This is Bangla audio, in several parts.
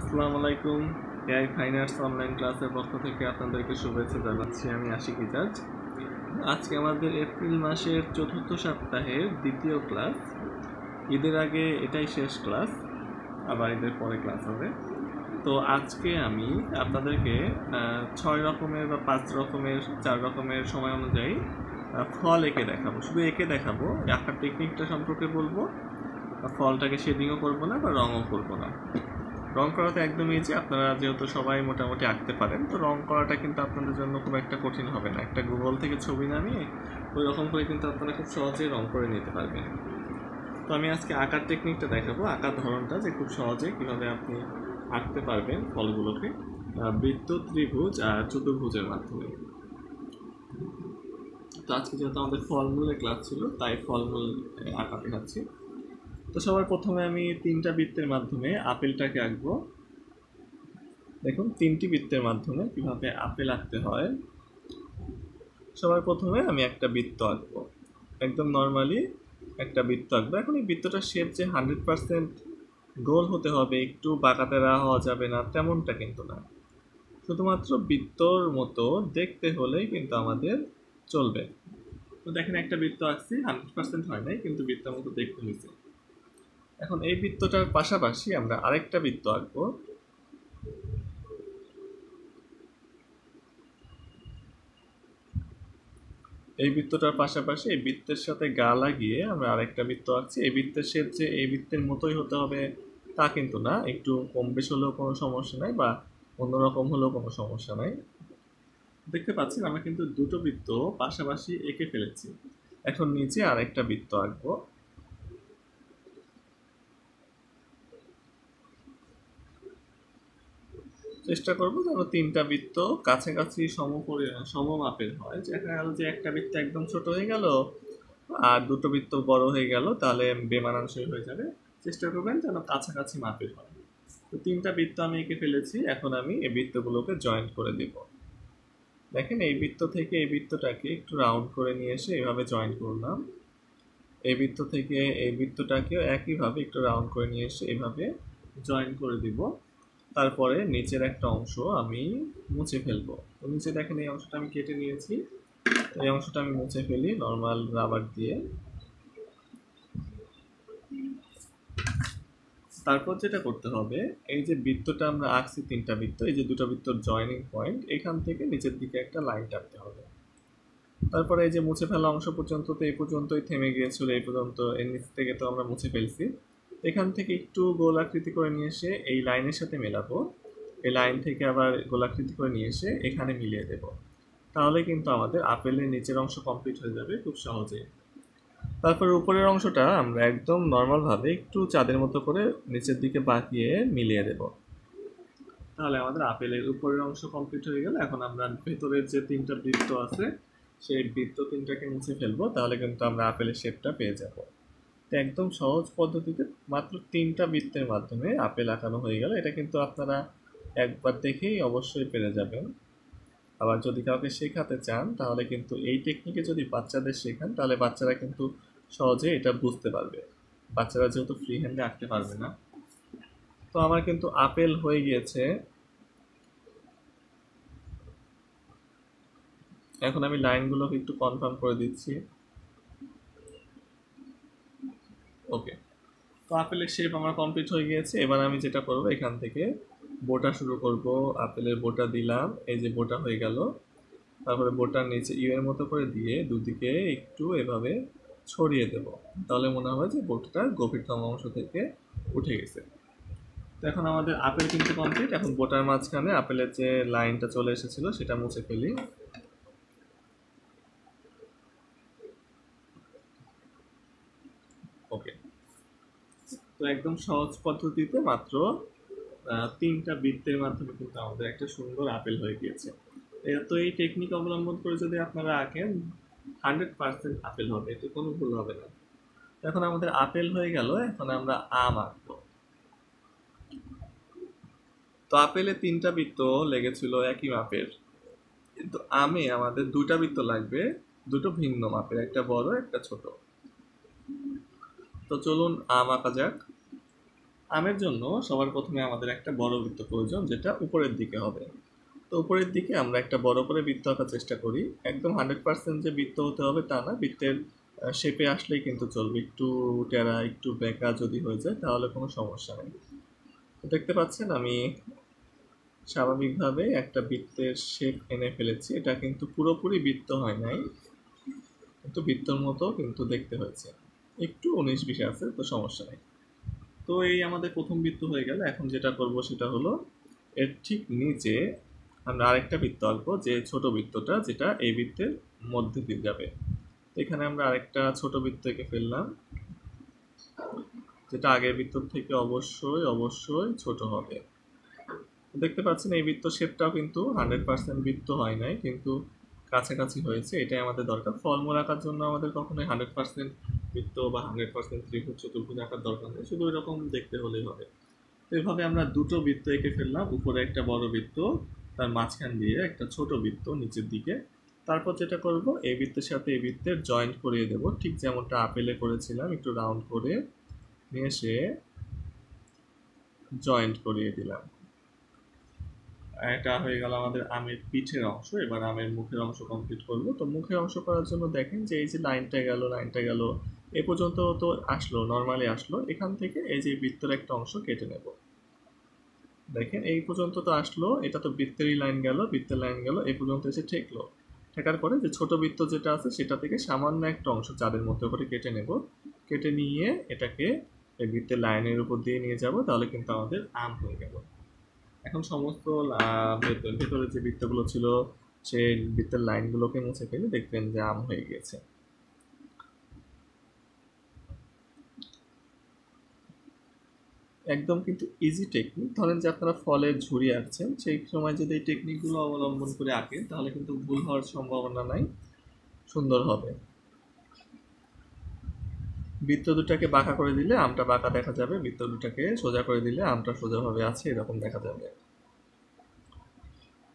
আসসালামু আলাইকুম। এআই ফাইন আর্টস অনলাইন ক্লাসের পক্ষ থেকে আপনাদেরকে শুভেচ্ছা জানাচ্ছি। আমি আশিক ইজাজ। আজকে আমাদের এপ্রিল মাসের চতুর্থ সপ্তাহের দ্বিতীয় ক্লাস। ঈদের আগে এটাই শেষ ক্লাস, আবার ঈদের পরে ক্লাস হবে। তো আজকে আমি আপনাদেরকে ছয় রকমের বা পাঁচ রকমের, চার রকমের সময় অনুযায়ী ফল এঁকে দেখাবো। শুধু এঁকে দেখাবো আঁকার টেকনিকটা সম্পর্কে বলব ফলটাকে শেডিংও করব না, বা রঙও করব না। রং করাতে একদম ইজি আপনারা যেহেতু সবাই মোটামুটি আঁকতে পারেন, তো রং করাটা কিন্তু আপনাদের জন্য খুব একটা কঠিন হবে না। একটা গুগল থেকে ছবি নামিয়ে ওই রকম করে কিন্তু আপনারা খুব সহজেই রং করে নিতে পারবেন। তো আমি আজকে আঁকার টেকনিকটা দেখাবো। আঁকার ধরনটা যে খুব সহজে কীভাবে আপনি আঁকতে পারবেন ফলগুলোকে বৃত্ত, ত্রিভুজ আর চতুর্ভুজের মাধ্যমে। তো আজকে যেহেতু আমাদের ফলমূলের ক্লাস ছিল, তাই ফলমূল আঁকা দেখাচ্ছি তো সবার প্রথমে আমি তিনটা বৃত্তের মাধ্যমে আপেলটাকে আঁকবো। দেখুন, তিনটি বৃত্তের মাধ্যমে কীভাবে আপেল আঁকতে হয়। সবার প্রথমে আমি একটা বৃত্ত আঁকবো। একদম নর্মালি একটা বৃত্ত আঁকবো। এখন এই বৃত্তটার শেপ যে হান্ড্রেড পার্সেন্ট গোল হতে হবে, একটু বাঁকাতে হওয়া যাবে না, তেমনটা কিন্তু না। শুধুমাত্র বৃত্তর মতো দেখতে হলেই কিন্তু আমাদের চলবে। তো দেখেন, একটা বৃত্ত আঁকছি হান্ড্রেড পার্সেন্ট হয় নাই, কিন্তু বৃত্তের মতো দেখতে হয়েছে। এখন এই বৃত্তটার পাশাপাশি আমরা আরেকটা বৃত্ত আঁকবো। এই বৃত্তটার পাশাপাশি এই বৃত্তের সাথে গা লাগিয়ে আমরা আরেকটা বৃত্ত আঁকছি। এই বৃত্তের শেপ যে এই বৃত্তের মতোই হতে হবে, তা কিন্তু না। একটু কম বেশ হলেও কোনো সমস্যা নাই বা অন্যরকম হলেও কোনো সমস্যা নাই। দেখতে পাচ্ছেন, আমরা কিন্তু দুটো বৃত্ত পাশাপাশি এঁকে ফেলেছি। এখন নিচে আরেকটা বৃত্ত আঁকবো। চেষ্টা করব যেন তিনটা বৃত্ত কাছাকাছি সম সমমাপের হয়। দেখা গেল যে একটা বৃত্ত একদম ছোট হয়ে গেল আর দুটো বৃত্ত বড় হয়ে গেল, তাহলে বেমানানসই হয়ে যাবে। চেষ্টা করবেন যেন কাছাকাছি মাপের হয়। তো তিনটা বৃত্ত আমি এঁকে ফেলেছি, এখন আমি এই বৃত্তগুলোকে জয়েন্ট করে দেব। দেখেন, এই বৃত্ত থেকে এই বৃত্তটাকে একটু রাউন্ড করে নিয়ে এসে এভাবে জয়েন্ট করলাম। এই বৃত্ত থেকে এই বৃত্তটাকেও একইভাবে একটু রাউন্ড করে নিয়ে এসে এভাবে জয়েন করে দিব। তারপরে নিচের একটা অংশ আমি মুছে ফেলব। তো নিচে দেখেন এই অংশটা আমি কেটে নিয়েছি। এই অংশটা আমি মুছে ফেলি নর্মাল রাবার দিয়ে। তারপর যেটা করতে হবে, এই যে বৃত্তটা আমরা আঁকছি, তিনটা বৃত্ত, এই যে দুটো বৃত্তর জয়েনিং পয়েন্ট এখান থেকে নিচের দিকে একটা লাইন টানতে হবে। তারপরে এই যে মুছে ফেলা অংশ পর্যন্ত তো এই পর্যন্তই থেমে গিয়েছিল, এই পর্যন্ত এর নিচ থেকে তো আমরা মুছে ফেলছি। এখান থেকে একটু গোলাকৃতি করে নিয়ে এসে এই লাইনের সাথে মেলাবো। এই লাইন থেকে আবার গোলাকৃতি করে নিয়ে এসে এখানে মিলিয়ে দেব। তাহলে কিন্তু আমাদের আপেলের নিচের অংশ কমপ্লিট হয়ে যাবে খুব সহজে তারপর উপরের অংশটা আমরা একদম নর্মালভাবে একটু চাঁদের মতো করে নিচের দিকে বাঁকিয়ে মিলিয়ে দেব। তাহলে আমাদের আপেলের উপরের অংশ কমপ্লিট হয়ে গেল এখন আমরা ভেতরের যে তিনটা বৃত্ত আছে, সেই বৃত্ত তিনটাকে মুছে ফেলব। তাহলে কিন্তু আমরা আপেলের শেপটা পেয়ে যাব। তো একদম সহজ পদ্ধতিতে মাত্র তিনটা বৃত্তের মাধ্যমে আপেল আঁকানো হয়ে গেল। এটা কিন্তু আপনারা একবার দেখেই অবশ্যই পেরে যাবেন। আবার যদি কাউকে শেখাতে চান, তাহলে কিন্তু এই টেকনিকে যদি বাচ্চাদের শেখান, তাহলে বাচ্চারা কিন্তু সহজে এটা বুঝতে পারবে। বাচ্চারা যেহেতু ফ্রি হ্যান্ডে আঁকতে পারবে না। তো আমার কিন্তু আপেল হয়ে গিয়েছে। এখন আমি লাইনগুলোকে একটু কনফার্ম করে দিচ্ছি। ওকে তো আপেলের শেপ আমার কমপ্লিট হয়ে গিয়েছে। এবার আমি যেটা করব, এখান থেকে বোটা শুরু করব। আপেলের বোটা দিলাম, এই যে বোটা হয়ে গেল। তারপরে বোটার নিচে ইউ এর মতো করে দিয়ে দুদিকে একটু এভাবে ছড়িয়ে দেব। তাহলে মনে হবে যে বোটাটা গভীরতম অংশ থেকে উঠে গেছে। তো এখন আমাদের আপেল কিন্তু কমপ্লিট এখন বোটার মাঝখানে আপেলের যে লাইনটা চলে এসেছিল, সেটা মুছে ফেলি ওকে তো একদম সহজ পদ্ধতিতে মাত্র তিনটা বৃত্তের মাধ্যমে কিন্তু আমাদের একটা সুন্দর আপেল হয়ে গিয়েছে। তো এই টেকনিক অবলম্বন করে যদি আপনারা আঁকেন হান্ড্রেড পার্সেন্ট আপেল হবে, এতে কোনো ভুল হবে না। এখন আমাদের আপেল হয়ে গেল, এখন আমরা আম আঁকবো। তো আপেলে তিনটা বৃত্ত লেগেছিল একই মাপের। কিন্তু আমে আমাদের দুটা বৃত্ত লাগবে, দুটো ভিন্ন মাপের, একটা বড়, একটা ছোট। তো চলুন আম আঁকা যাক। আমের জন্য সবার প্রথমে আমাদের একটা বড় বৃত্ত প্রয়োজন, যেটা উপরের দিকে হবে। তো উপরের দিকে আমরা একটা বড় করে বৃত্ত আঁকার চেষ্টা করি। একদম হান্ড্রেড পার্সেন্ট যে বৃত্ত হতে হবে তা না, বৃত্তের শেপে আসলেই কিন্তু চলবে। একটু টেরা, একটু বেঁকা যদি হয়ে যায়, তাহলে কোনো সমস্যা নেই। দেখতে পাচ্ছেন, আমি স্বাভাবিকভাবে একটা বৃত্তের শেপ এনে ফেলেছি। এটা কিন্তু পুরোপুরি বৃত্ত হয় নাই, কিন্তু বৃত্তর মতো কিন্তু দেখতে হয়েছে। একটু উনিশ বিশে আছে, তো সমস্যা নেই। তো এই আমাদের প্রথম বৃত্ত হয়ে গেল। এখন যেটা করব সেটা হলো, এর ঠিক নিচে আমরা আরেকটা বৃত্ত আঁকবো, যে ছোট বৃত্তটা যেটা এই বৃত্তের মধ্যে দিয়ে যাবে। এখানে আমরা আরেকটা ছোট বৃত্ত এঁকে ফেললাম, যেটা আগের বৃত্তর থেকে অবশ্যই অবশ্যই ছোট হবে। দেখতে পাচ্ছেন, এই বৃত্ত শেপটাও কিন্তু হান্ড্রেড পার্সেন্ট বৃত্ত হয় নাই, কিন্তু কাছাকাছি হয়েছে, এটাই আমাদের দরকার। ফলমূল আঁকার জন্য আমাদের কখনোই হান্ড্রেড পার্সেন্ট বৃত্ত বা হান্ড্রেড পার্সেন্ট ত্রিভুজ চতুর্ভুজ আঁকার দরকার নেই, শুধু এরকম দেখতে হলেই হবে। এভাবে আমরা দুটো বৃত্ত এঁকে ফেললাম, উপরে একটা বড় বৃত্ত, তার মাঝখান দিয়ে একটা ছোট বৃত্ত নিচের দিকে। তারপর যেটা করব, এই বৃত্তের সাথে এই বৃত্তের জয়েন্ট করিয়ে দেব, ঠিক যেমনটা আপেলে করেছিলাম, একটু রাউন্ড করে নিয়ে এসে জয়েন্ট করিয়ে দিলাম। এটা হয়ে গেল আমাদের আমের পিঠের অংশ, এবার আমের মুখের অংশ কমপ্লিট করব। তো মুখের অংশ করার জন্য দেখেন যে এই যে লাইনটা গেল লাইনটা গেল এ পর্যন্ত তো আসলো নর্মালি আসলো। এখান থেকে এই যে বৃত্তের একটা অংশ কেটে নেব। দেখেন, এই পর্যন্ত তো আসলো, এটা তো বৃত্তেরই লাইন গেল, বৃত্তের লাইন গেল এই পর্যন্ত এসে ঠেকলো। ঠেকার পরে যে ছোট বৃত্ত যেটা আছে, সেটা থেকে সামান্য একটা অংশ চাঁদের মধ্যে করে কেটে নেব। কেটে নিয়ে এটাকে এই বৃত্তের লাইনের উপর দিয়ে নিয়ে যাব, তাহলে কিন্তু আমাদের আম হয়ে গেল। এখন সমস্ত ভেতরে যে বৃত্তগুলো ছিল, সেই বৃত্তের লাইনগুলোকে মুছে ফেলে দেখবেন যে আম হয়ে গিয়েছে। একদম কিন্তু ইজি টেকনিক ধরেন যে আপনারা ফলের ঝুড়ি আঁকছেন, সেই সময় যদি এই টেকনিকগুলো অবলম্বন করে আঁকেন, তাহলে কিন্তু ভুল হওয়ার সম্ভাবনা নাই। সুন্দর হবে। বৃত্ত দুটাকে বাঁকা করে দিলে আমটা বাঁকা দেখা যাবে, বৃত্ত দুটাকে সোজা করে দিলে আমটা সোজাভাবে আছে, এরকম দেখা যাবে।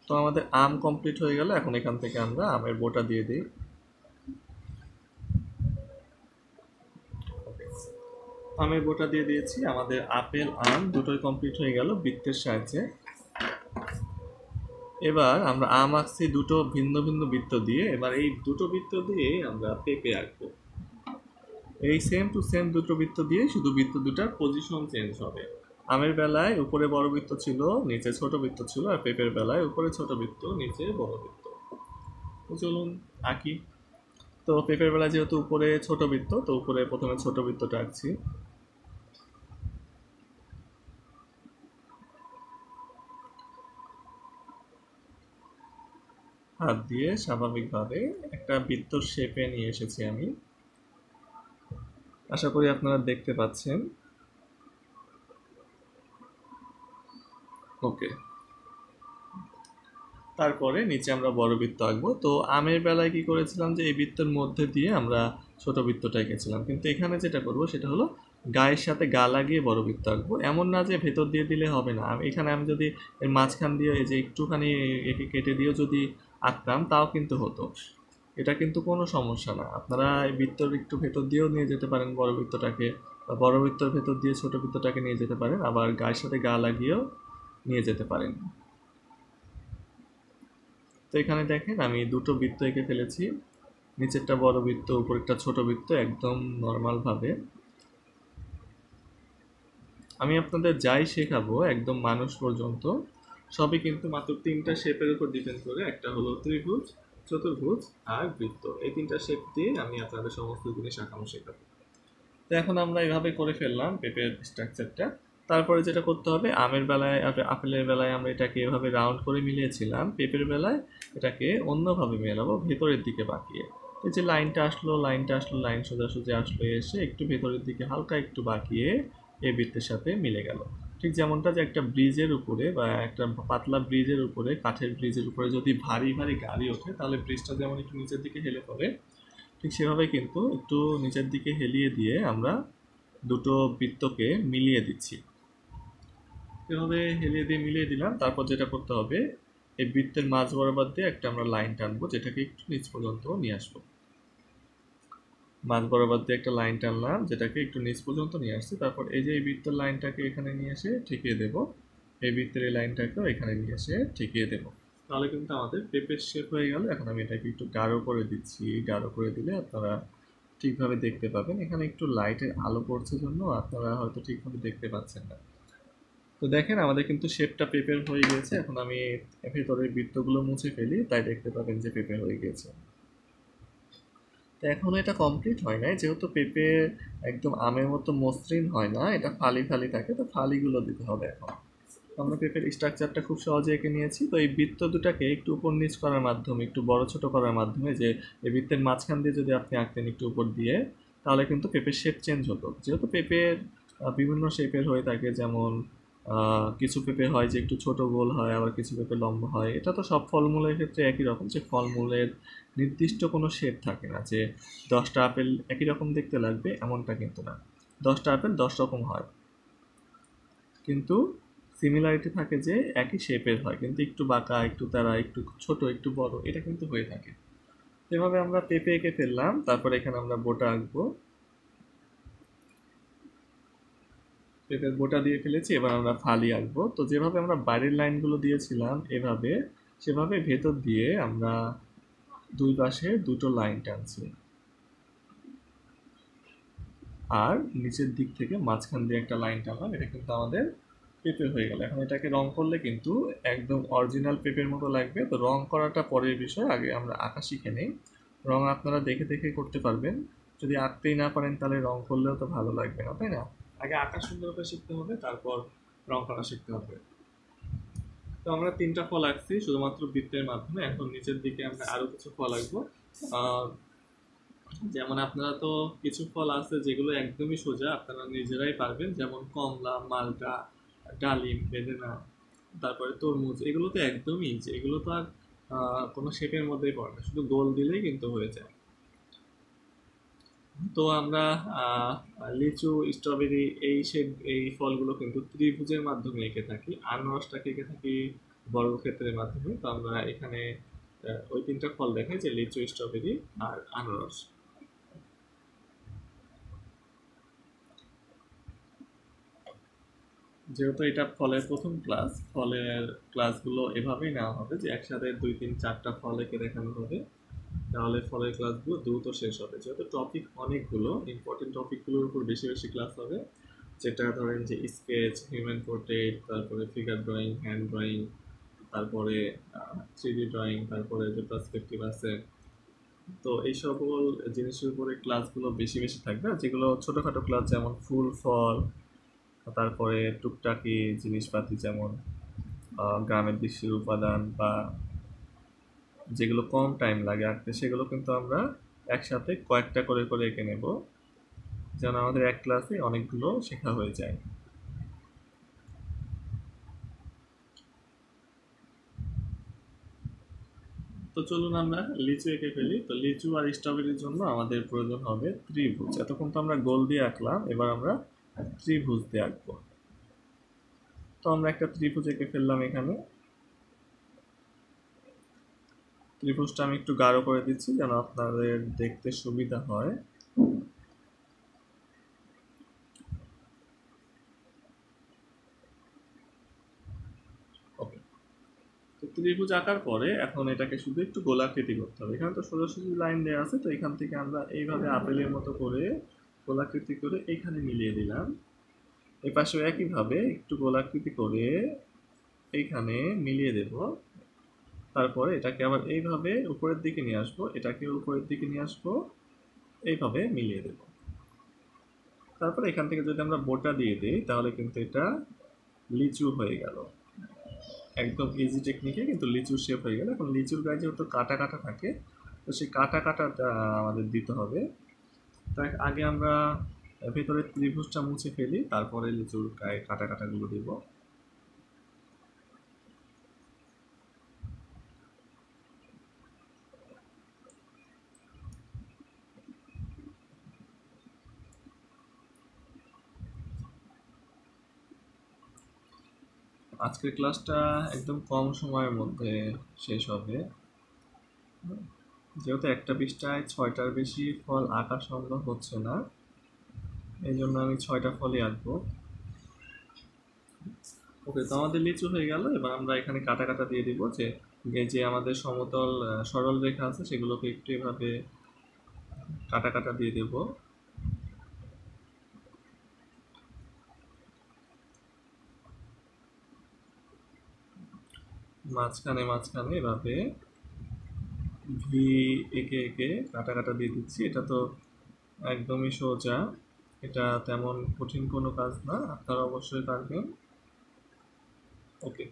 তো আমাদের আম কমপ্লিট হয়ে গেল, এখন এখান থেকে আমরা আমের বোটা দিয়ে দিই। আমের বোটা দিয়ে দিয়েছি, আমাদের আপেল, আম দুটোই কমপ্লিট হয়ে গেল বৃত্তের সাহায্যে। এবার আমরা আম আঁকছি দুটো ভিন্ন ভিন্ন বৃত্ত দিয়ে, এবার এই দুটো বৃত্ত দিয়ে আমরা পেঁপে আঁকবো। এই সেম টু সেম দুটো বৃত্ত দিয়ে শুধু বৃত্ত দুটার পজিশন চেঞ্জ হবে। আমের বেলায় উপরে বড় বৃত্ত ছিল, নিচে ছোট বৃত্ত ছিল, আর পেঁপের বেলায় উপরে ছোট বৃত্ত, নিচে বড় বৃত্ত। চলুন আঁকি। তো পেঁপের বেলায় যেহেতু উপরে ছোট বৃত্ত, তো উপরে প্রথমে ছোট বৃত্তটা আঁকছি। হাত দিয়ে স্বাভাবিকভাবে একটা বৃত্ত শেপে নিয়ে এসেছি আমি। আশা করি আপনারা দেখতে পাচ্ছেন। ওকে তারপরে নিচে আমরা বড় বৃত্ত আঁকবো। তো আমের বেলায় কি করেছিলাম যে, এই বৃত্তের মধ্যে দিয়ে আমরা ছোট বৃত্তটা এঁকেছিলাম। কিন্তু এখানে যেটা করব, সেটা হলো গায়ের সাথে গা লাগিয়ে বড় বৃত্ত আঁকবো। এমন না যে ভেতর দিয়ে দিলে হবে না। এখানে আমি যদি এর মাঝখান দিয়ে এই যে একটুখানি একে কেটে দিয়েও যদি আঁকতাম তাও কিন্তু হতো। এটা কিন্তু কোনো সমস্যা না। আপনারা এই বৃত্তর একটু ভেতর দিয়েও নিয়ে যেতে পারেন বড় বৃত্তটাকে, বা বড় বৃত্তর ভেতর দিয়ে ছোট বৃত্তটাকে নিয়ে যেতে পারেন, আবার গায়ের সাথে গা লাগিয়েও নিয়ে যেতে পারেন। তো এখানে দেখেন, আমি দুটো বৃত্ত এঁকে ফেলেছি। নিচেরটা বড় বৃত্ত, উপরেরটা ছোট বৃত্ত, একদম নর্মালভাবে আমি আপনাদের যাই শেখাবো, একদম মানুষ পর্যন্ত। সবই কিন্তু মাত্র তিনটা শেপের উপর ডিপেন্ড করে। একটা হলো ত্রিভুজ, চতুর্ভুজ আর বৃত্ত। এই তিনটা শেপ দিয়ে আমি আপনাদের সমস্ত জিনিস আঁকানো শেখাবো। তো এখন আমরা এভাবে করে ফেললাম পেপের স্ট্রাকচারটা তারপরে যেটা করতে হবে, আমের বেলায় আপেলের বেলায় আমরা এটাকে এভাবে রাউন্ড করে মিলিয়েছিলাম। পেঁপের বেলায় এটাকে অন্যভাবে মেলাবো, ভেতরের দিকে বাঁকিয়ে। এই যে লাইনটা আসলো লাইনটা আসলো লাইন সোজাসুজি আসলো, এসে একটু ভেতরের দিকে হালকা একটু বাঁকিয়ে এই বৃত্তের সাথে মিলে গেল। ঠিক যেমনটা যে একটা ব্রিজের উপরে বা একটা পাতলা ব্রিজের উপরে, কাঠের ব্রিজের উপরে যদি ভারী ভারী গাড়ি ওঠে, তাহলে ব্রিজটা যেমন একটু নিচের দিকে হেলে পড়ে, ঠিক সেভাবে কিন্তু একটু নিচের দিকে হেলিয়ে দিয়ে আমরা দুটো বৃত্তকে মিলিয়ে দিচ্ছি। এভাবে হেলিয়ে দিয়ে মিলিয়ে দিলাম, তারপর যেটা করতে হবে, এই বৃত্তের মাঝ বরাবর দিয়ে একটা আমরা লাইন টানবো, যেটাকে একটু নিচ পর্যন্ত নিয়ে আসব। মাঝ বরাবর দিয়ে একটা লাইন টানলাম, যেটাকে একটু নিচ পর্যন্ত নিয়ে আসছি। তারপর এই যে এই বৃত্তের লাইনটাকে এখানে নিয়ে এসে ঠেকিয়ে দেব। এই বৃত্তের এই লাইনটাকেও এখানে নিয়ে এসে ঠেকিয়ে দেব। তাহলে কিন্তু আমাদের পেপের শেপ হয়ে গেল। এখন আমি এটাকে একটু গাঢ় করে দিচ্ছি। গাঢ় করে দিলে আপনারা ঠিকভাবে দেখতে পাবেন। এখানে একটু লাইটের আলো পড়ছে জন্য আপনারা হয়তো ঠিকভাবে দেখতে পাচ্ছেন না। তো দেখেন, আমাদের কিন্তু শেপটা পেপের হয়ে গিয়েছে এখন আমি ভেতরের বৃত্তগুলো মুছে ফেলি, তাই দেখতে পাবেন যে পেপে হয়ে গিয়েছে তো এখনও এটা কমপ্লিট হয় নাই। যেহেতু পেঁপে একদম আমের মতো মসৃণ হয় না, এটা ফালি ফালি থাকে, তো ফালিগুলো দিতে হবে এখন। আমরা পেঁপের স্ট্রাকচারটা খুব সহজে এঁকে নিয়েছি, তো এই বৃত্ত দুটাকে একটু উপর নিচ করার মাধ্যমে, একটু বড় ছোট করার মাধ্যমে, যে এই বৃত্তের মাঝখান দিয়ে যদি আপনি আঁকতেন একটু উপর দিয়ে, তাহলে কিন্তু পেঁপের শেপ চেঞ্জ হতো। যেহেতু পেঁপের বিভিন্ন শেপের হয়ে থাকে, যেমন কিছু পেঁপে হয় যে একটু ছোট গোল হয়, আবার কিছু পেঁপে লম্বা হয়। এটা তো সব ফলমূলের ক্ষেত্রে একই রকম, যে ফলমূলের নির্দিষ্ট কোনো শেপ থাকে না, যে দশটা আপেল একই রকম দেখতে লাগবে এমনটা কিন্তু না। দশটা আপেল দশ রকম হয়। কিন্তু সিমিলারিটি থাকে যে একই শেপের হয়, কিন্তু একটু বাঁকা, একটু তারা, একটু ছোট, একটু বড়, এটা কিন্তু হয়ে থাকে। এভাবে আমরা পেঁপে এঁকে ফেললাম, তারপর এখানে আমরা বোটা আঁকবো। পেঁপের বোটা দিয়ে ফেলেছি, এবার আমরা ফালি আঁকবো। তো যেভাবে আমরা বাইরের লাইনগুলো দিয়েছিলাম, এভাবে, সেভাবে ভেতর দিয়ে আমরা দুই পাশে দুটো লাইন টানছি। আর নিচের দিক থেকে মাঝখান দিয়ে একটা লাইন টানলাম, এটা কিন্তু আমাদের পেঁপে হয়ে গেল। এখন এটাকে রং করলে কিন্তু একদম অরিজিনাল পেঁপের মতো লাগবে। তো রং করাটা পরের বিষয়, আগে আমরা আঁকা শিখে নেই। রং আপনারা দেখে দেখে করতে পারবেন। যদি আঁকতেই না পারেন, তাহলে রং করলেও তো ভালো লাগবে না, তাই না? আগে আঁকা সুন্দর করে শিখতে হবে, তারপর রং করা শিখতে হবে। তো আমরা তিনটা ফল আঁকছি, শুধুমাত্র বৃত্তের মাধ্যমে। এখন নিচের দিকে আমরা আরও কিছু ফল আঁকবো। যেমন আপনারা তো কিছু ফল আছে যেগুলো একদমই সোজা, আপনারা নিজেরাই পারবেন। যেমন কমলা, মালটা, ডালিম, বেদেনা, তারপরে তরমুজ, এগুলো তো একদমই এগুলো তো আর কোনো শেপের মধ্যেই পড়ে না। শুধু গোল দিলেই কিন্তু হয়ে যায়। তো আমরা লিচু, স্ট্রবেরি এই শেপ এই ফলগুলো কিন্তু ত্রিভুজের মাধ্যমে এঁকে থাকি। আনারসটাকে এঁকে থাকি বর্গক্ষেত্রের মাধ্যমে। তো আমরা এখানে ওই তিনটা ফল দেখাই, যে লিচু, স্ট্রবেরি আর আনারস। যেহেতু এটা ফলের প্রথম ক্লাস ফলের ক্লাসগুলো এভাবেই নেওয়া হবে যে একসাথে দুই, তিন, চারটা ফল এঁকে দেখানো হবে। তাহলে ফলের ক্লাসগুলো দ্রুত শেষ হবে। যেহেতু টপিক অনেকগুলো ইম্পর্টেন্ট টপিকগুলোর উপর বেশি বেশি ক্লাস হবে, যেটা ধরেন যে স্কেচ হিউম্যান পোর্ট্রেট তারপরে ফিগার ড্রয়িং হ্যান্ড ড্রয়িং তারপরে থ্রি ড্রয়িং তারপরে যে পার্সপেক্টিভ আছে। তো এই সকল জিনিসের উপরে ক্লাসগুলো বেশি বেশি থাকবে যেগুলো ছোটোখাটো ক্লাস যেমন ফুল, ফল, তারপরে টুকটাকি জিনিসপাতি যেমন গ্রামের দৃশ্যের উপাদান বা যেগুলো কম টাইম লাগে আঁকতে, সেগুলো কিন্তু আমরা একসাথে কয়েকটা করে করে এঁকে নেব। যেন আমাদের এক ক্লাসে অনেকগুলো শেখা হয়ে যায়। তো চলুন আমরা লিচু এঁকে ফেলি। তো লিচু আর স্ট্রবেরির জন্য আমাদের প্রয়োজন হবে ত্রিভুজ। এতক্ষণ তো আমরা গোল দিয়ে আঁকলাম, এবার আমরা ত্রিভুজ দিয়ে আঁকবো। তো আমরা একটা ত্রিভুজ এঁকে ফেললাম এখানে। ত্রিভুজটা আমি একটু গাঢ় করে দিচ্ছি যেন আপনাদের দেখতে সুবিধা হয়। ত্রিভুজ আঁকার পরে এখন এটাকে শুধু একটু গোলাকৃতি করতে হবে। এখানে তো সোজাসুজি লাইন দেওয়া আছে, তো এখান থেকে আমরা এইভাবে আপেলের মতো করে গোলাকৃতি করে এইখানে মিলিয়ে দিলাম। এ পাশেও একইভাবে একটু গোলাকৃতি করে এইখানে মিলিয়ে দেব। তারপরে এটাকে আবার এইভাবে উপরের দিকে নিয়ে আসব এটাকে উপরের দিকে নিয়ে আসব, এইভাবে মিলিয়ে দেব। তারপর এখান থেকে যদি আমরা বোটা দিয়ে দিই, তাহলে কিন্তু এটা লিচু হয়ে গেল। একদম ইজি টেকনিকে কিন্তু লিচুর শেপ হয়ে গেল। এখন লিচুর গায়ে যেহেতু কাটা কাটা থাকে, তো সেই কাটা কাটাটা আমাদের দিতে হবে। তাই আগে আমরা ভেতরে ত্রিভুজটা মুছে ফেলি, তারপরে লিচুর গায়ে কাটা কাটাগুলো দিব। আজকের ক্লাসটা একদম কম সময়ের মধ্যে শেষ হবে। যেহেতু একটা পৃষ্ঠায় ছয়টার বেশি ফল আঁকা সম্ভব হচ্ছে না এই জন্য আমি ছয়টা ফলই আঁকবো। ওকে তো আমাদের লিচু হয়ে গেল, এবার আমরা এখানে কাটা কাটা দিয়ে দিব যে যে আমাদের সমতল সরল রেখা আছে, সেগুলোকে একটু এভাবে কাটা কাটা দিয়ে দেব। মাঝখানে মাঝখানে এভাবে ভি একে একে কাটা কাটা দিয়ে দিচ্ছি। এটা তো একদমই সোজা। এটা তেমন কঠিন কোনো কাজ না। আপনারা অবশ্যই পারবেন। ওকে।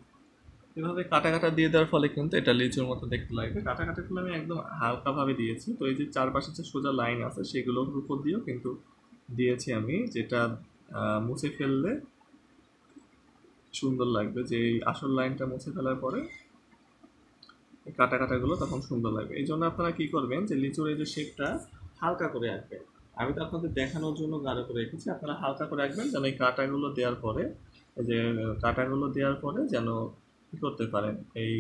এভাবে কাটা কাটা দিয়ে দেওয়ার ফলে কিন্তু এটা লিচুর মতো দেখতে লাগবে। কাটা কাটাগুলো আমি একদম হালকাভাবে দিয়েছি। তো এই যে চারপাশে যে সোজা লাইন আছে, সেগুলোর উপর দিয়েও কিন্তু দিয়েছি আমি। যেটা মুছে ফেললে সুন্দর লাগবে। যে এই আসল লাইনটা মুছে ফেলার পরে এই কাটা কাটাগুলো তখন সুন্দর লাগবে। এই জন্য আপনারা কি করবেন যে লিচুর এই যে শেপটা হালকা করে আঁকবেন। আমি তো আপনাদের দেখানোর জন্য গাঢ় করে রেখেছি। আপনারা হালকা করে রাখবেন যেন এই কাটাগুলো দেওয়ার পরে যে কাটাগুলো দেওয়ার পরে যেন কী করতে পারেন, এই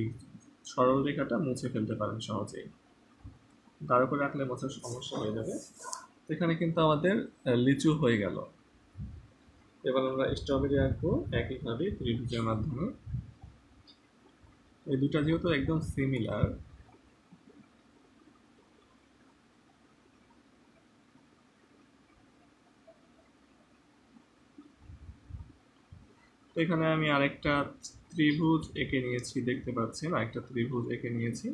সরল রেখাটা মুছে ফেলতে পারেন সহজেই। গাঢ় করে রাখলে মোছার সমস্যা হয়ে যাবে। এখানে কিন্তু আমাদের লিচু হয়ে গেল। এবার আমরা স্ট্রবেরি আঁকবো একইভাবে ত্রিভুজের মাধ্যমে। এই দুটা যেহেতু একদম সিমিলার তো এখানে আমি আরেকটা ত্রিভুজ এঁকে নিয়েছি, দেখতে পাচ্ছেন, আরেকটা ত্রিভুজ এঁকে নিয়েছি।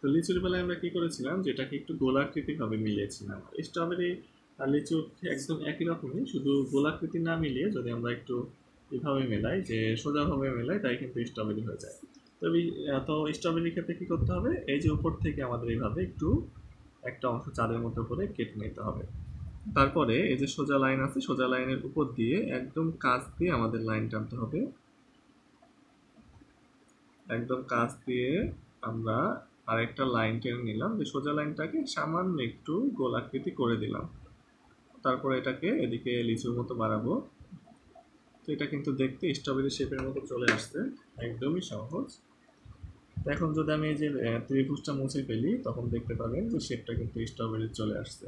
তো লিচুর বেলায় আমরা কি করেছিলাম, যেটাকে একটু গোলাকৃতিভাবে মিলিয়েছিলাম। স্ট্রবেরি আর লিচু একদম একই রকমই, শুধু গোলাকৃতি না মিলিয়ে যদি আমরা একটু এভাবে মেলাই, যে সোজাভাবে মেলাই, তাই কিন্তু স্ট্রবেরি হয়ে যায়। তবে তো স্ট্রবেরির ক্ষেত্রে কী করতে হবে? এই যে উপর থেকে আমাদের এইভাবে একটু, একটা অংশ চাঁদের মতো করে কেটে নিতে হবে। তারপরে এই যে সোজা লাইন আছে, সোজা লাইনের উপর দিয়ে একদম কাজ দিয়ে আমাদের লাইন টানতে হবে। একদম কাজ দিয়ে আমরা আরেকটা লাইন টেনে নিলাম, যে সোজা লাইনটাকে সামান্য একটু গোলাকৃতি করে দিলাম। তারপরে এটাকে এদিকে লিচুর মতো বাড়াবো। তো এটা কিন্তু দেখতে স্ট্রবেরি শেপের মতো চলে আসছে। একদমই সহজ। এখন যদি আমি এই যে ত্রিভুজটা মুছে ফেলি, তখন দেখতে পাবেন যে শেপটা কিন্তু স্ট্রবেরি চলে আসছে।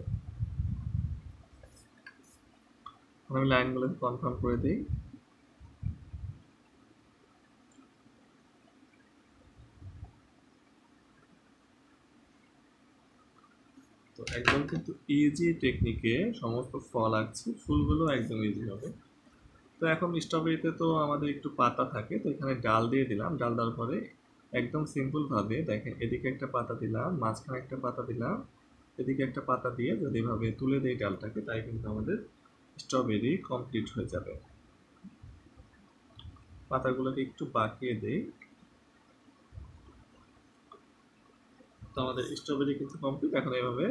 আমি লাইনগুলোকে কনফার্ম করে দিই তো একদম কিন্তু ইজি টেকনিকে সমস্ত ফল আঁকছি ফুলগুলো একদম ইজি হবে। তো এখন স্ট্রবেরিতে তো আমাদের একটু পাতা থাকে, তো এখানে ডাল দিয়ে দিলাম। ডাল দেওয়ার পরে একদম সিম্পলভাবে দেখেন, এদিকে একটা পাতা দিলাম, মাঝখানে একটা পাতা দিলাম, এদিকে একটা পাতা দিয়ে যদি এভাবে তুলে দেই ডালটাকে, তাই কিন্তু আমাদের স্ট্রবেরি কমপ্লিট হয়ে যাবে। পাতাগুলোকে একটু বাঁকিয়ে দেই। তো আমাদের স্ট্রবেরি কিন্তু কমপ্লিট এখন এভাবে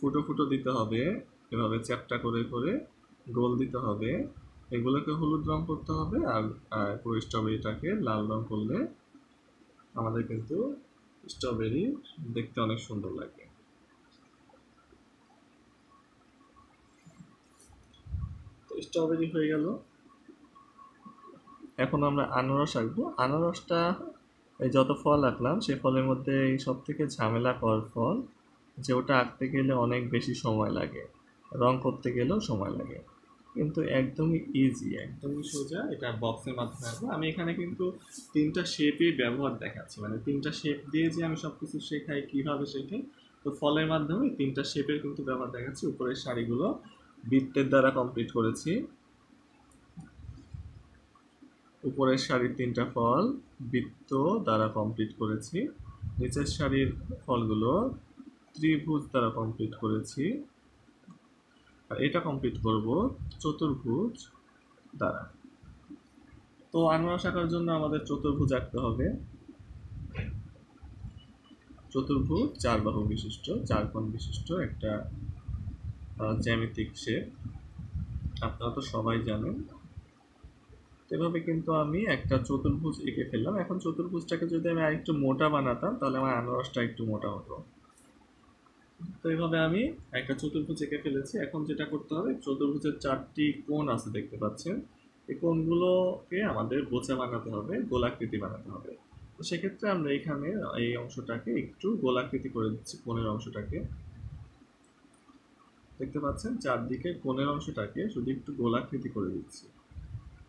ফুটো ফুটো দিতে হবে, এভাবে চ্যাপটা করে করে গোল দিতে হবে। এগুলোকে হলুদ রং করতে হবে আর পুরো স্ট্রবেরিটাকে লাল রং করলে আমাদের কিন্তু স্ট্রবেরি দেখতে অনেক সুন্দর লাগে। স্ট্রবেরি হয়ে গেল। এখন আমরা আনারস আঁকবো। আনারসটা যত ফল আঁকলাম, সে ফলের মধ্যে সব থেকে ঝামেলা কর ফল যে ওটা আঁকতে গেলে অনেক বেশি সময় লাগে, রং করতে গেলেও সময় লাগে। কিন্তু একদমই ইজি একদমই সোজা এটা বক্সের মাধ্যমে আসব আমি এখানে কিন্তু তিনটা শেপের ব্যবহার দেখাচ্ছি। মানে তিনটা শেপ দিয়ে যে আমি সব কিছু শেখাই, কীভাবে শেখাই তো ফলের মাধ্যমে তিনটা শেপের কিন্তু ব্যবহার দেখাচ্ছি। উপরের শাড়িগুলো বৃত্তের দ্বারা কমপ্লিট করেছি। উপরের শাড়ির তিনটা ফল বৃত্ত দ্বারা কমপ্লিট করেছি। নিচের শাড়ির ফলগুলো ত্রিভুজ দ্বারা কমপ্লিট করেছি। আর এটা কমপ্লিট করব চতুর্ভুজ দ্বারা। তো আনারস আঁকার জন্য আমাদের চতুর্ভুজ আঁকতে হবে। চতুর্ভুজ চার বাহু বিশিষ্ট, চার কোণ বিশিষ্ট একটা জ্যামিতিক শেপ আপনারা তো সবাই জানেন। এভাবে কিন্তু আমি একটা চতুর্ভুজ এঁকে ফেললাম। এখন চতুর্ভুজটাকে যদি আমি আরেকটু মোটা বানাতাম, তাহলে আমার আনারসটা একটু মোটা হতো। তো এইভাবে আমি একটা চতুর্ভুজ এঁকে ফেলেছি। এখন যেটা করতে হবে, চতুর্ভুজের চারটি কোণ আছে দেখতে পাচ্ছেন। এই কোণগুলোকে আমাদের বোচা বানাতে হবে, গোলাকৃতি বানাতে হবে। তো সেক্ষেত্রে আমরা এখানে এই অংশটাকে একটু গোলাকৃতি করে দিচ্ছি, কোণের অংশটাকে। দেখতে পাচ্ছেন, চারদিকে কোণের অংশটাকে শুধু একটু গোলাকৃতি করে দিচ্ছি।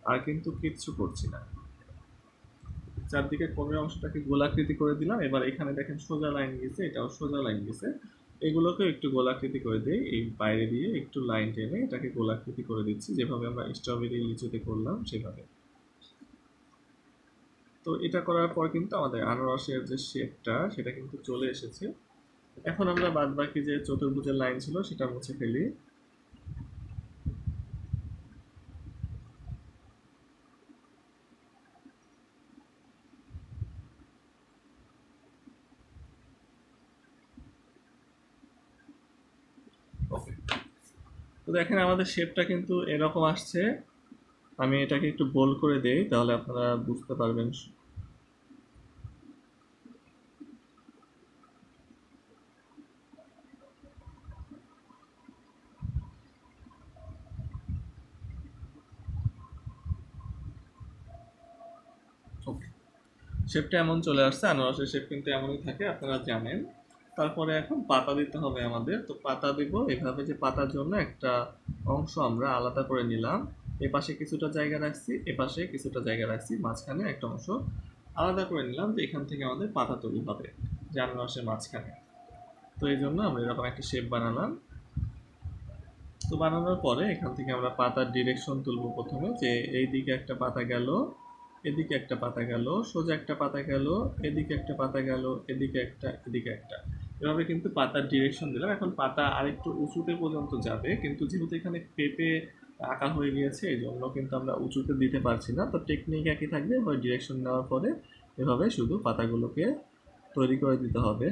আর কিন্তু কিচ্ছু করছি না। চারদিকে কোণের অংশটাকে গোলাকৃতি করে দিলাম। এবার এখানে দেখেন সোজা লাইন গেছে, এটাও সোজা লাইন গেছে। এগুলোকে একটু গোলাকৃতি করে দিই, এই বাইরে দিয়ে একটু লাইন টেনে এটাকে গোলাকৃতি করে দিচ্ছি, যেভাবে আমরা স্ট্রবেরি লিচুতে করলাম সেভাবে। তো এটা করার পর কিন্তু আমাদের আনারসের যে শেপটা সেটা কিন্তু চলে এসেছে। এখন আমরা বাদ বাকি যে চতুর্ভুজের লাইন ছিল, সেটা মুছে ফেলি ওকে তো দেখেন আমাদের শেপটা কিন্তু এরকম আসছে। আমি এটাকে একটু বোল করে দেই, তাহলে আপনারা বুঝতে পারবেন। শেপটা এমন চলে আসছে, আনারসের শেপ কিন্তু এমনই থাকে, আপনারা জানেন। তারপরে এখন পাতা দিতে হবে আমাদের। তো পাতা দিব এভাবে যে পাতার জন্য একটা অংশ আমরা আলাদা করে নিলাম। এ পাশে কিছুটা জায়গা রাখছি এ পাশে কিছুটা জায়গা রাখছি, মাঝখানে একটা অংশ আলাদা করে নিলাম যে এখান থেকে আমাদের পাতা তৈরি হবে যে আনারসের মাঝখানে। তো এই জন্য আমরা এরকম একটা শেপ বানালাম। তো বানানোর পরে এখান থেকে আমরা পাতার ডিরেকশন তুলব প্রথমে যে এই দিকে একটা পাতা গেল, এদিকে একটা পাতা গেল, সোজা একটা পাতা গেল, এদিকে একটা পাতা গেল, এদিকে একটা এদিকে একটা। এভাবে কিন্তু পাতার ডিরেকশন দিলাম। এখন পাতা আরেকটু উঁচুতে পর্যন্ত যাবে, কিন্তু যেহেতু এখানে পেপে আঁকা হয়ে গিয়েছে, এই জন্য কিন্তু আমরা উঁচুতে দিতে পারছি না। তো টেকনিক একই থাকবে, এবার ডিরেকশন নেওয়ার পরে এভাবে শুধু পাতাগুলোকে তৈরি করে দিতে হবে।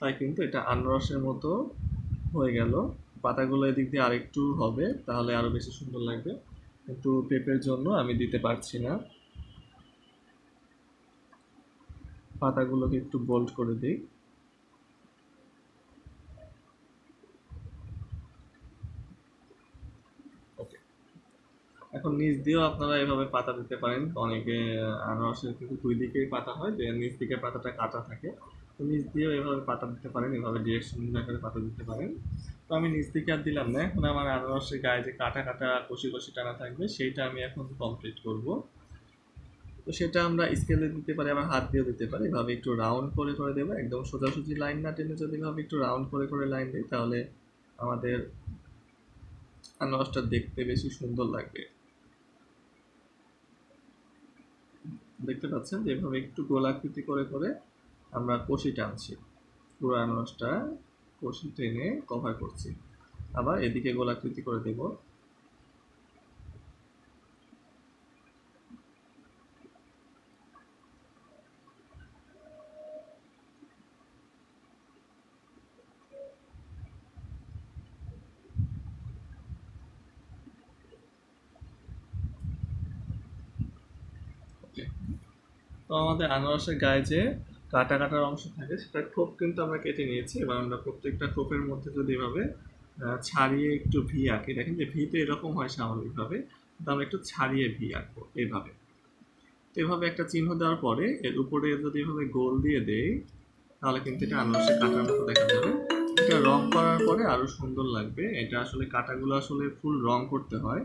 তাই কিন্তু এটা আনারসের মতো হয়ে গেল। পাতাগুলো এদিক দিয়ে আরেকটু হবে, তাহলে আরও বেশি সুন্দর লাগবে। কিন্তু পেঁপের জন্য আমি দিতে পারছি না। পাতাগুলোকে একটু বোল্ড করে দিই। এখন নিচ দিয়েও আপনারা এভাবে পাতা দিতে পারেন। অনেকে আনারসের কিন্তু দুই দিকেই পাতা হয়, যে নিচ দিকের পাতাটা কাটা থাকে। তো নিচ দিয়েও এভাবে পাতা দিতে পারেন, এভাবে ডিরেকশন করে পাতা দিতে পারেন। তো আমি নিচ দিকে আর দিলাম না। এখন আমার আনারসের গায়ে যে কাটা কাটা কষি কষি টানা থাকবে, সেইটা আমি এখন কমপ্লিট করব। তো সেটা আমরা স্কেলে দিতে পারি, আবার হাত দিয়েও দিতে পারি। এভাবে একটু রাউন্ড করে করে দেবো। একদম সোজাসুজি লাইন না টেনে যদি এভাবে একটু রাউন্ড করে করে লাইন দিই, তাহলে আমাদের আনারসটা দেখতে বেশি সুন্দর লাগবে। দেখতে পাচ্ছেন যে এভাবে একটু গোলাকৃতি করে করে আমরা কষি টানছি। পুরো আনারসটা কষি টেনে কভার করছি। আবার এদিকে গোলাকৃতি করে দেব তো আমাদের আনারসের গায়ে যে কাটা কাটার অংশ থাকে, সেটা খোপ কিন্তু আমরা কেটে নিয়েছি। এবার আমরা প্রত্যেকটা খোপের মধ্যে যদি এভাবে ছাড়িয়ে একটু ভি আঁকি, দেখেন যে ভি তো এরকম হয় স্বাভাবিকভাবে, কিন্তু আমরা একটু ছাড়িয়ে ভি আঁকবো এভাবে। তো এভাবে একটা চিহ্ন দেওয়ার পরে, এর উপরে যদি এভাবে গোল দিয়ে দেই, তাহলে কিন্তু এটা আনারসে কাটার মতো দেখা যাবে। এটা রং করার পরে আরও সুন্দর লাগবে। এটা আসলে কাটাগুলো আসলে ফুল রং করতে হয়।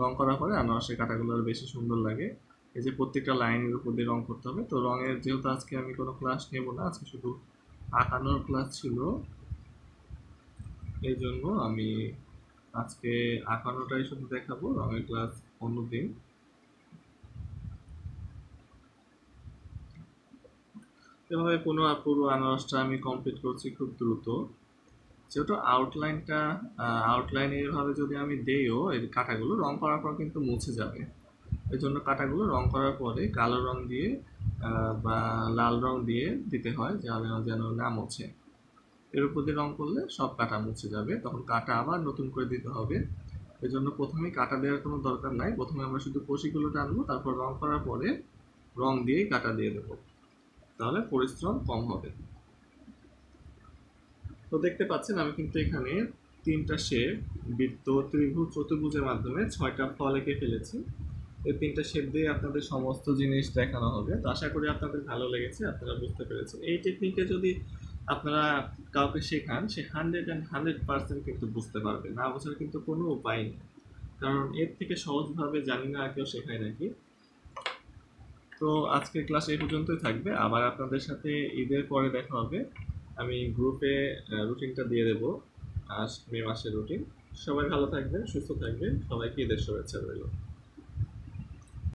রং করার পরে আনারসের কাটাগুলো আরও বেশি সুন্দর লাগে। এই যে প্রত্যেকটা লাইনের উপর দিয়ে রং করতে হবে। তো রঙের যেহেতু আজকে আমি কোনো ক্লাস নেব না, আজকে শুধু আঁকানোর ক্লাস ছিল। এই জন্য আমি আজকে আঁকানোটাই শুধু দেখাবো, রঙের ক্লাস অন্যদিন এভাবে পুরো পুরো আনারসটা আমি কমপ্লিট করছি খুব দ্রুত। যেহেতু আউটলাইনটা আউটলাইন এভাবে যদি আমি দেইও এই কাটাগুলো, রং করার পর কিন্তু মুছে যাবে। এই জন্য কাটাগুলো রং করার পরে কালো রং দিয়ে বা লাল রং দিয়ে দিতে হয় যেন যেন না মুছে এর উপর দিয়ে রং করলে সব কাটা মুছে যাবে। তখন কাটা আবার নতুন করে দিতে হবে। এই জন্য প্রথমে কাটা দেওয়ার কোনো দরকার নাই। প্রথমে আমরা শুধু কষিগুলো টানবো, তারপর রং করার পরে রং দিয়েই কাটা দিয়ে দেবো। তাহলে পরিশ্রম কম হবে। তো দেখতে পাচ্ছেন, আমি কিন্তু এখানে তিনটা শেপ, বৃত্ত, ত্রিভুজ, চতুর্ভুজের মাধ্যমে ছয়টা ফল এঁকে ফেলেছি। এই তিনটা শেপ দিয়ে আপনাদের সমস্ত জিনিস দেখানো হবে। তো আশা করি আপনাদের ভালো লেগেছে, আপনারা বুঝতে পেরেছেন। এই টেকনিকে যদি আপনারা কাউকে শেখান, সে হান্ড্রেড অ্যান্ড হান্ড্রেড পার্সেন্ট কিন্তু বুঝতে পারবে। না বোঝার কিন্তু কোনো উপায় নেই। কারণ এর থেকে সহজভাবে জানি না কেউ শেখায় নাকি। তো আজকের ক্লাস এই পর্যন্তই থাকবে। আবার আপনাদের সাথে ঈদের পরে দেখা হবে। আমি গ্রুপে রুটিনটা দিয়ে দেবো আজ মে মাসের রুটিন সবাই ভালো থাকবেন, সুস্থ থাকবেন। সবাইকে ঈদের শুভেচ্ছা রইল।